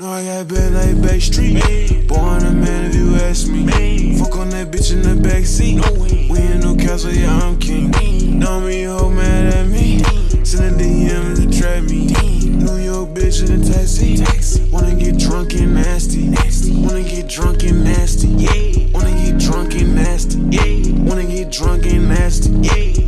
No, I got bad like Bay street. Born a man if you ask me. Fuck on that bitch in the backseat. No we in no castle, yeah, I'm king. Know me, hoe mad at me. Send a DM to trap me. New York bitch in a taxi. taxi. Wanna get drunk and nasty. Wanna get drunk and nasty. Yeah. Wanna get drunk and nasty. Yeah. Wanna get drunk and nasty. Yeah.